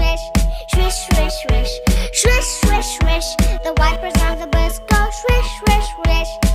swish, swish, swish, swish, swish, swish, swish. The wipers on the bus go swish, swish, swish.